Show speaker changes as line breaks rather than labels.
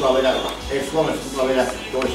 Es es es